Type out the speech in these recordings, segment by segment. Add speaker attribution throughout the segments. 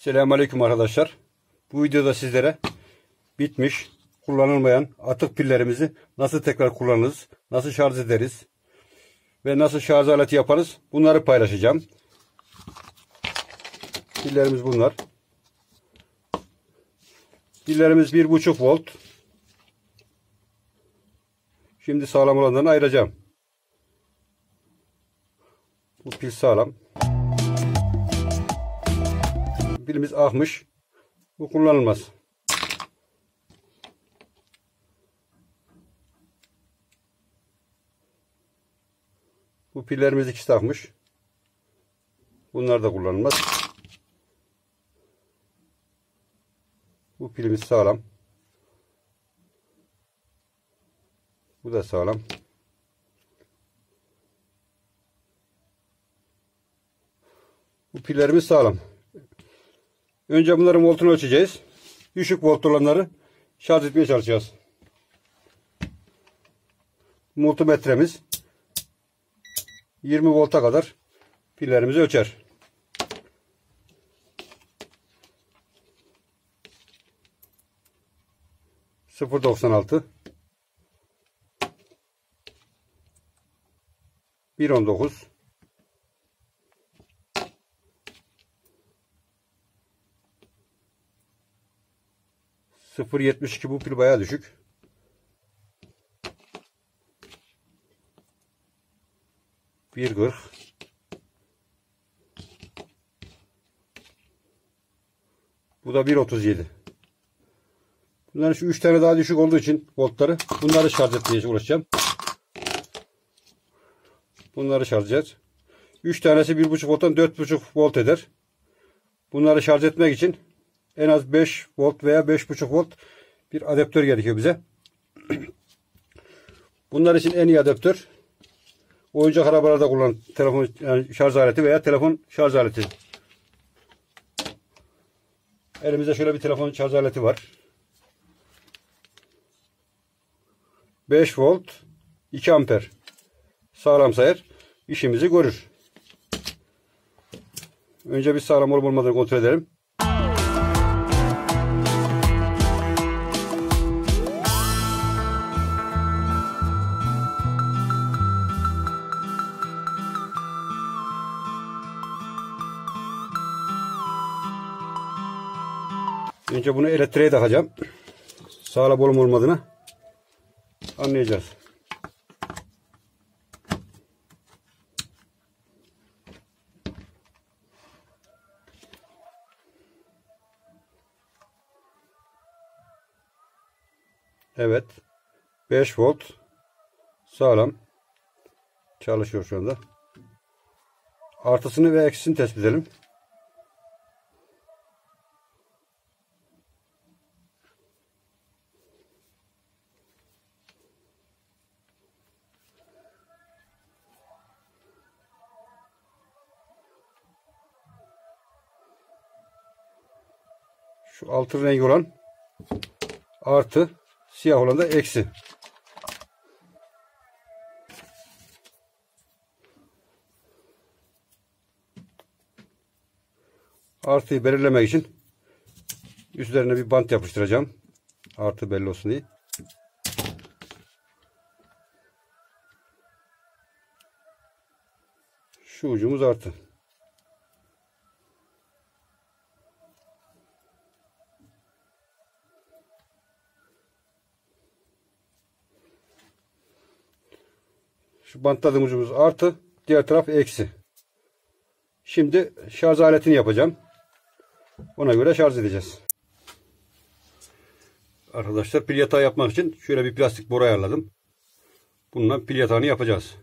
Speaker 1: Selamünaleyküm arkadaşlar. Bu videoda sizlere bitmiş, kullanılmayan atık pillerimizi nasıl tekrar kullanırız, nasıl şarj ederiz ve nasıl şarj aleti yaparız bunları paylaşacağım. Pillerimiz bunlar. Pillerimiz 1.5 volt. Şimdi sağlam olanlarını ayıracağım. Bu pil sağlam. Pilimiz akmış. Bu kullanılmaz. Bu pillerimiz ikisi takmış. Bunlar da kullanılmaz. Bu pilimiz sağlam. Bu da sağlam. Bu pillerimiz sağlam. Önce bunların voltunu ölçeceğiz. Düşük volt olanları şarj etmeye çalışacağız. Multimetremiz 20 volta kadar pillerimizi ölçer. Sıfır doksan altı bir on dokuz 0.72 bu pil baya düşük. Bir kırk. Bu da 1.37. Bunların şu üç tane daha düşük olduğu için voltları bunları şarj etmeye uğraşacağım. Bunları şarj edeceğiz. 3 tanesi 1.5 volttan 4.5 volt eder. Bunları şarj etmek için en az 5 volt veya 5.5 volt bir adaptör gerekiyor bize. Bunlar için en iyi adaptör oyuncak arabalarda kullanılan telefon yani şarj aleti veya telefon şarj aleti. Elimizde şöyle bir telefon şarj aleti var. 5 volt 2 amper sağlam sayar işimizi görür. Önce bir sağlam olup olmadığını kontrol edelim. Önce bunu elektriğe takacağım. Sağlam olup olmadığını anlayacağız. Evet. 5 volt sağlam çalışıyor şu anda. Artısını ve eksisini tespit edelim. Şu altın rengi olan artı siyah olan da eksi. Artıyı belirlemek için üzerine bir bant yapıştıracağım. Artı belli olsun diye. Şu ucumuz artı. Şu bantladığım ucumuz artı. Diğer taraf eksi. Şimdi şarj aletini yapacağım. Ona göre şarj edeceğiz. Arkadaşlar pil yatağı yapmak için şöyle bir plastik boru ayarladım. Bununla pil yatağını yapacağız.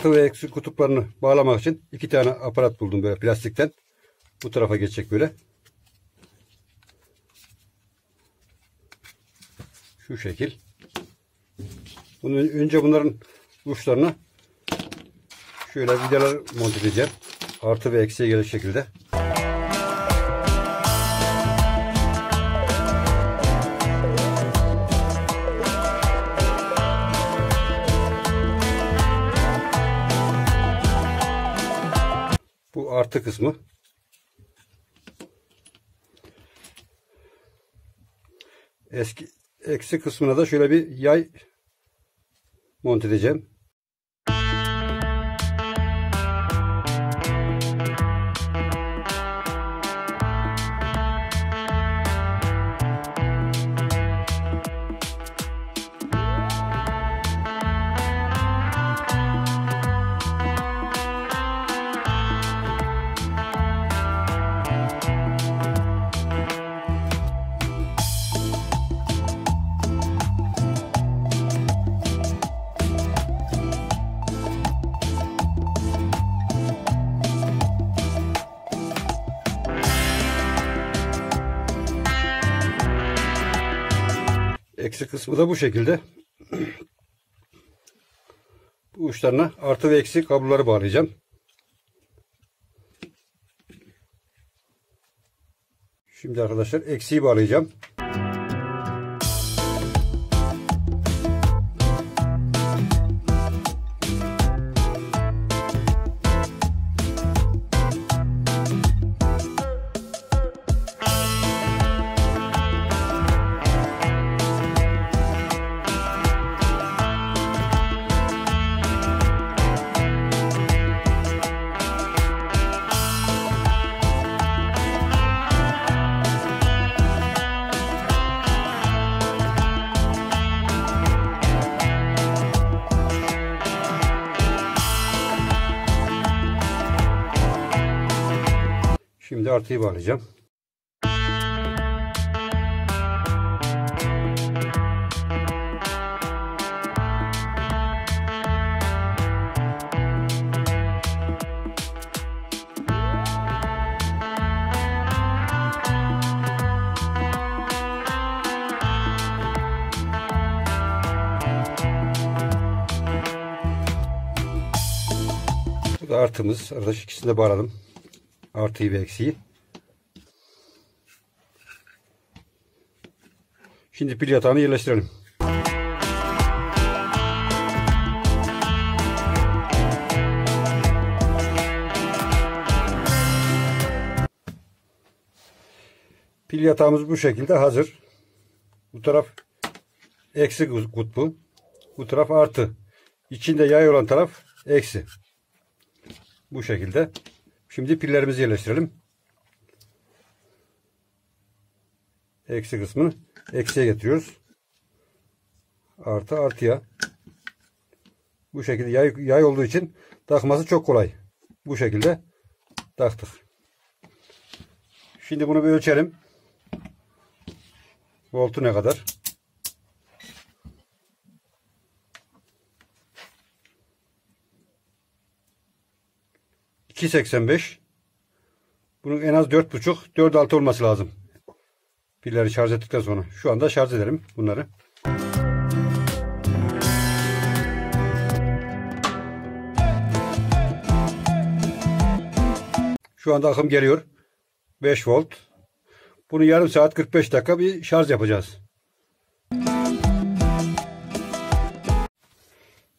Speaker 1: Artı ve eksi kutuplarını bağlamak için iki tane aparat buldum böyle plastikten. Bu tarafa geçecek böyle. Şu şekil. Bunu önce bunların uçlarına şöyle vidalar monte edeceğim. Artı ve eksiye gelecek şekilde. Artı kısmı. Eski eksi kısmına da şöyle bir yay monte edeceğim. Eksi kısmı da bu şekilde. Bu uçlarına artı ve eksi kabloları bağlayacağım. Şimdi arkadaşlar eksiği bağlayacağım. Şimdi artıyı bağlayacağım. Artımız. Arkadaş ikisini de bağladım. Artıyı ve eksiği. Şimdi pil yatağını yerleştirelim. Pil yatağımız bu şekilde hazır. Bu taraf eksi kutbu. Bu taraf artı. İçinde yay olan taraf eksi. Bu şekilde. Şimdi pillerimizi yerleştirelim. Eksi kısmını eksiye getiriyoruz. Artı artıya. Bu şekilde yay, yay olduğu için takması çok kolay. Bu şekilde taktık. Şimdi bunu bir ölçelim. Voltu ne kadar? %2.85 Bunun en az 4.5 4.6 olması lazım. Pilleri şarj ettikten sonra. Şu anda şarj edelim bunları. Şu anda akım geliyor. 5 volt. Bunu yarım saat 45 dakika bir şarj yapacağız.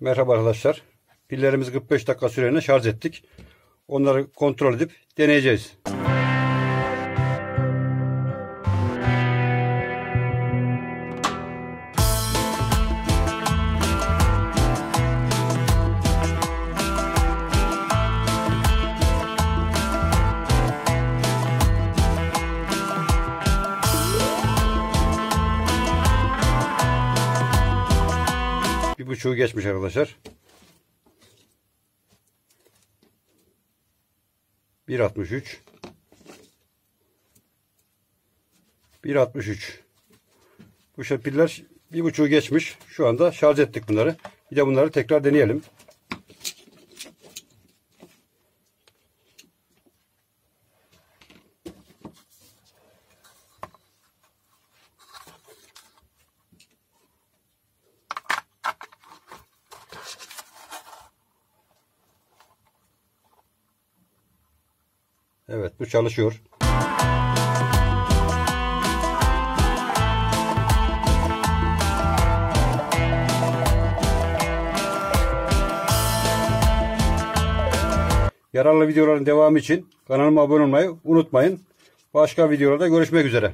Speaker 1: Merhaba arkadaşlar. Pillerimizi 45 dakika süreliğine şarj ettik. Onları kontrol edip deneyeceğiz. Bir buçuğu geçmiş arkadaşlar. 1.63 1.63 Bu şekiller bir buçuğu geçmiş. Şu anda şarj ettik bunları. Bir de bunları tekrar deneyelim. Evet bu çalışıyor. Yararlı videoların devamı için kanalıma abone olmayı unutmayın. Başka videolarda görüşmek üzere.